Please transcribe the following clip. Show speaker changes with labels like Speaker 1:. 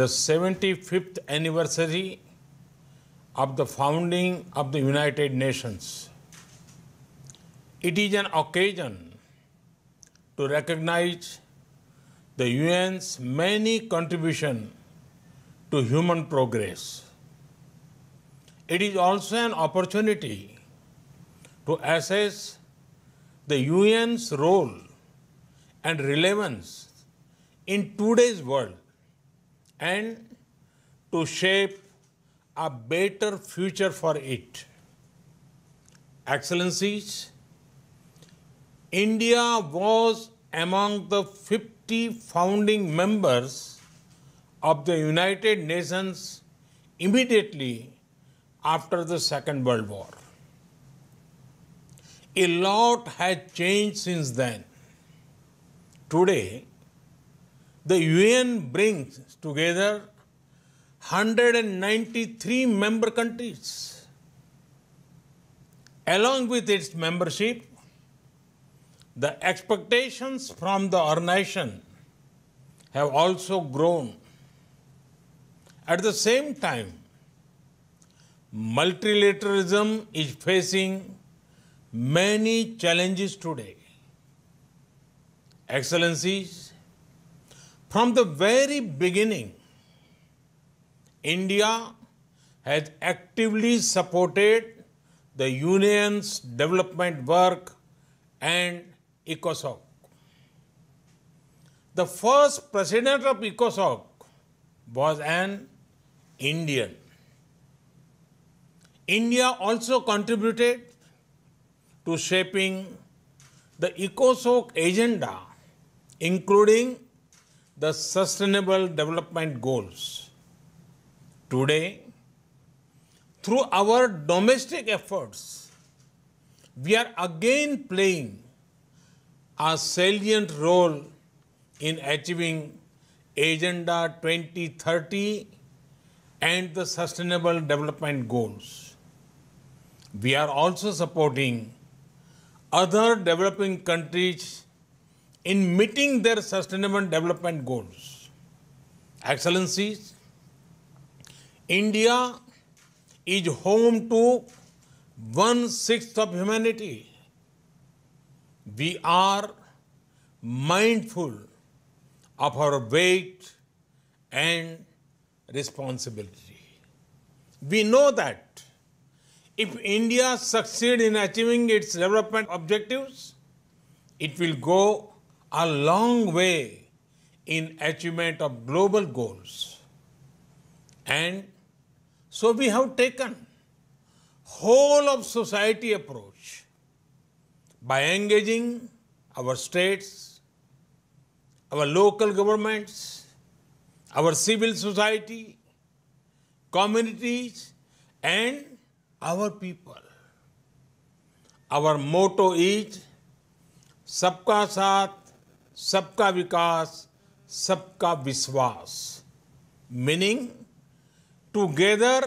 Speaker 1: the 75th anniversary of the founding of the United Nations. It is an occasion to recognize the UN's many contributions to human progress. It is also an opportunity to assess the UN's role and relevance in today's world and to shape a better future for it. Excellencies, India was among the 50 founding members of the United Nations immediately after the Second World War. A lot has changed since then. Today, the UN brings together 193 member countries. Along with its membership, the expectations from the organization have also grown. At the same time, multilateralism is facing many challenges today. Excellencies, from the very beginning, India has actively supported the UN's development work and ECOSOC. The first president of ECOSOC was an Indian. India also contributed to shaping the ECOSOC agenda, including the Sustainable Development Goals. Today, through our domestic efforts, we are again playing a salient role in achieving Agenda 2030 and the Sustainable Development Goals. We are also supporting other developing countries in meeting their sustainable development goals. Excellencies, India is home to one sixth of humanity. We are mindful of our weight and responsibility. We know that if India succeeds in achieving its development objectives, it will go a long way in achievement of global goals. And so we have taken whole of society approach by engaging our states, our local governments, our civil society, communities, and our people. Our motto is Sabka Saath सबका विकास सबका विश्वास। Meaning together